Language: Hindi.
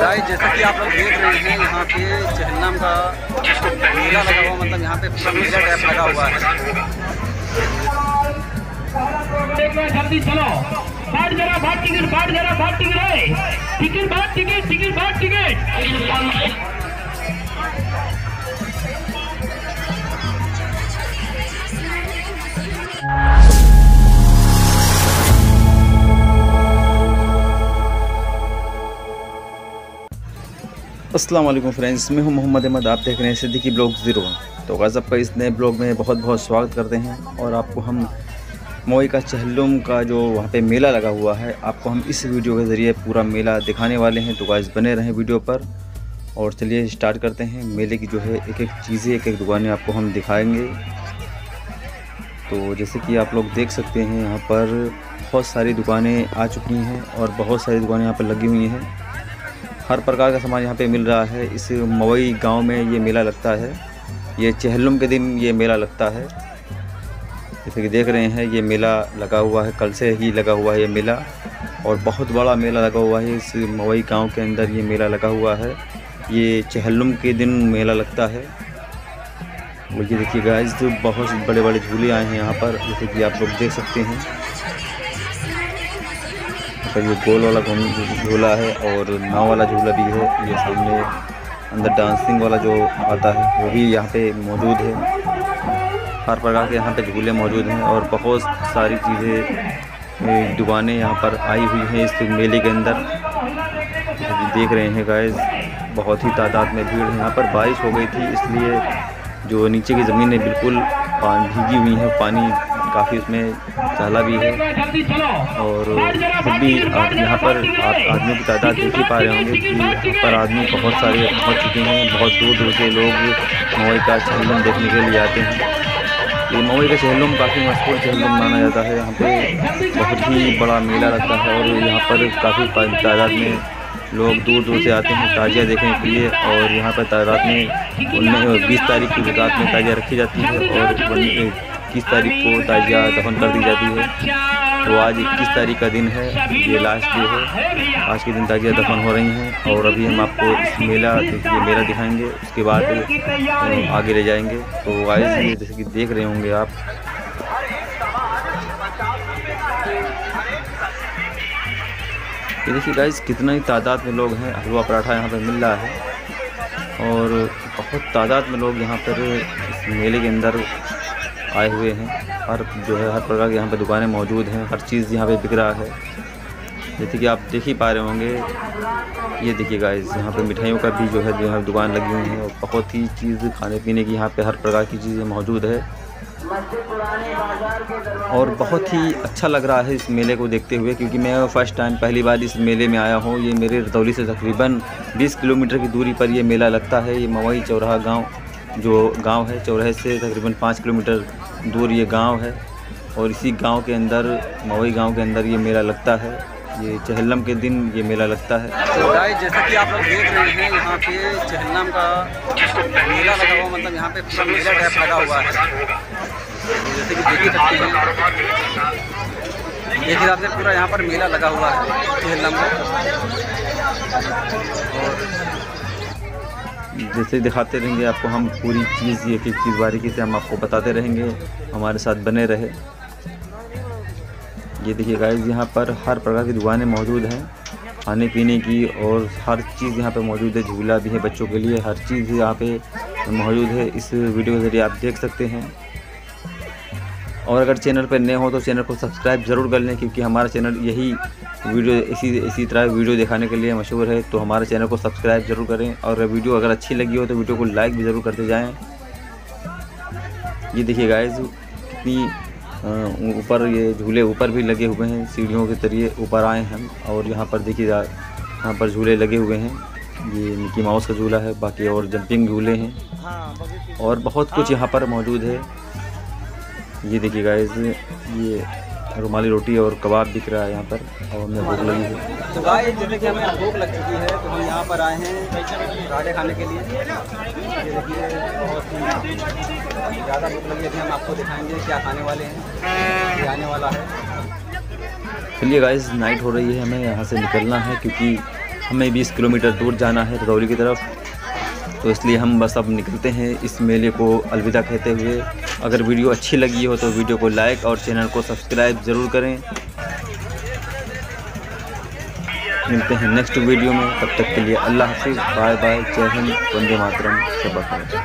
गाइस जैसा कि आप लोग देख रहे हैं यहाँ पे चहलम का मेला लगा हुआ मतलब यहाँ पे मेला टाइप लगा हुआ है। जल्दी चलो। बाट जरा बाट टिकट बाट जरा बाट टिकट है टिकट बाट टिकट टिकट बाट टिकट। वालेकुम फ्रेंड्स, मैं हूँ मोहम्मद अहमद, आप देख रहे हैं सिद्दीकी ब्लॉग ज़ीरो तो गज़ब का इस नए ब्लॉग में बहुत बहुत स्वागत करते हैं और आपको हम मोई का चहलुम का जो वहाँ पे मेला लगा हुआ है, आपको हम इस वीडियो के ज़रिए पूरा मेला दिखाने वाले हैं। तो गाइस, बने रहें वीडियो पर और चलिए स्टार्ट करते हैं। मेले की जो है एक एक चीज़ें एक एक दुकानें आपको हम दिखाएँगे। तो जैसे कि आप लोग देख सकते हैं, यहाँ पर बहुत सारी दुकानें आ चुकी हैं और बहुत सारी दुकानें यहाँ पर लगी हुई हैं। हर प्रकार का सामान यहाँ पे मिल रहा है। इस मवई गाँव में ये मेला लगता है। ये चहलुम के दिन ये मेला लगता है। जैसे कि देख रहे हैं, ये मेला लगा हुआ है। कल से ही लगा हुआ है ये मेला। और बहुत बड़ा मेला लगा हुआ है। इस मवई गाँव के अंदर ये मेला लगा हुआ है। ये चहलुम के दिन मेला लगता है। और ये देखिए गाइस बहुत बड़े बड़े झूले आए हैं यहाँ पर। जैसे कि आप लोग देख सकते हैं। पर ये गोल वाला झूला है और नाव वाला झूला भी है। ये सामने अंदर डांसिंग वाला जो आता है, वो भी यहाँ पे मौजूद है। हर प्रकार के यहाँ पे झूले मौजूद हैं और बहुत सारी चीज़ें दुकानें यहाँ पर आई हुई हैं इस मेले के अंदर। देख रहे हैं गाइस बहुत ही तादाद में भीड़ है। यहाँ पर बारिश हो गई थी, इसलिए जो नीचे की ज़मीन बिल्कुल भीगी हुई है, पानी काफ़ी उसमें चाला भी है। और फिर भी आप यहाँ पर आप आदमियों की तादाद देख ही पा रहे होंगे कि यहाँ पर आदमी बहुत सारे पहुँच चुके हैं, बहुत दूर दूर से लोग मवई का चहलम देखने के लिए आते हैं। ये मवई का चहलम काफ़ी मशहूर चहलम माना जाता है। यहाँ पे बहुत ही बड़ा मेला लगता है और यहाँ पर काफ़ी तादाद में लोग दूर दूर से आते हैं ताजिया देखने के लिए और यहाँ पर रात में उन्नीस बीस तारीख की रात में ताजिया रखी जाती है और इक्कीस तारीख को ताजिया दफन कर दी जाती है। तो आज इक्कीस तारीख का दिन है, ये लास्ट डे है। आज के दिन ताजिया दफन हो रही हैं और अभी हम आपको इस मेला देखिए मेला दिखाएँगे। उसके बाद आगे ले जाएँगे। तो ये जैसे कि देख रहे होंगे आप। ये देखिए गाइस कितना ही तादाद में लोग हैं। हलवा पराठा यहाँ पर मिल रहा है। और बहुत तादाद में लोग यहाँ पर मेले के अंदर आए हुए हैं। हर जो है, हर प्रकार की यहाँ पर दुकानें मौजूद हैं। हर चीज़ यहाँ पे बिक रहा है। जैसे कि आप देख ही पा रहे होंगे, ये देखिए गाइस यहाँ पे मिठाइयों का भी जो है, जो दुकान लगी हुई है और बहुत ही चीज़ खाने पीने की यहाँ पे हर प्रकार की चीज़ें मौजूद है। और बहुत ही अच्छा लग रहा है इस मेले को देखते हुए, क्योंकि मैं फ़र्स्ट टाइम पहली बार इस मेले में आया हूँ। ये मेरे रतौली से तकरीबन 20 किलोमीटर की दूरी पर ये मेला लगता है। ये मवई चौराहा गाँव जो गाँव है, चौराहे से तकरीबन पाँच किलोमीटर दूर ये गाँव है और इसी गाँव के अंदर, मवई गाँव के अंदर ये मेला लगता है। ये चहलम के दिन ये मेला लगता है। तो जैसा कि आप लोग देख रहे हैं, यहाँ पे चहलम का मेला लगा हुआ मतलब यहाँ पे पूरा मेला टाइप लगा हुआ है। जैसे कि देख ही सकते हैं। एक हिसाब से पूरा यहाँ पर मेला लगा हुआ है चहलम का। जैसे दिखाते रहेंगे आपको, हम पूरी चीज़, एक एक चीज़ बारीकी से हम आपको बताते रहेंगे, हमारे साथ बने रहे। ये देखिए गाइस यहाँ पर हर प्रकार की दुकानें मौजूद हैं, खाने पीने की, और हर चीज़ यहाँ पे मौजूद है। झूला भी है बच्चों के लिए, हर चीज़ यहाँ पे मौजूद है। इस वीडियो के ज़रिए आप देख सकते हैं। और अगर चैनल पर नए हो तो चैनल को सब्सक्राइब ज़रूर कर लें, क्योंकि हमारा चैनल यही वीडियो इसी इसी तरह वीडियो दिखाने के लिए मशहूर है तो हमारे चैनल को सब्सक्राइब ज़रूर करें, और वीडियो अगर अच्छी लगी हो तो वीडियो को लाइक भी ज़रूर करते जाएँ। ये देखिए गाइज़ कितनी ऊपर ये झूले ऊपर भी लगे हुए हैं, सीढ़ियों के ज़रिए ऊपर आए हम और यहाँ पर देखिए यहाँ पर झूले लगे हुए हैं। ये मिकी माउस का झूला है, बाकी और जंपिंग झूले हैं, और बहुत कुछ यहाँ पर मौजूद है। ये देखिए गाइस ये रुमाली रोटी और कबाब बिक रहा है यहाँ पर और हमें भूख लगी है। तो गाइस जैसे कि हमें भूख लग चुकी है तो हम यहाँ पर आए हैं राजे खाने के लिए। ये देखिए बहुत ही ज़्यादा भूख लगी है हम आपको दिखाएँगे क्या खाने वाले हैं आने वाला है। चलिए गाइस नाइट हो रही है हमें यहाँ से निकलना है क्योंकि हमें 20 किलोमीटर दूर जाना है रजौली की तरफ़। तो इसलिए हम बस अब निकलते हैं इस मेले को अलविदा कहते हुए। अगर वीडियो अच्छी लगी हो तो वीडियो को लाइक और चैनल को सब्सक्राइब ज़रूर करें। मिलते हैं नेक्स्ट वीडियो में। तब तक के लिए अल्लाह हाफिज़। Bye bye. जय हिंद। वंदे मातरम। सब बच्चों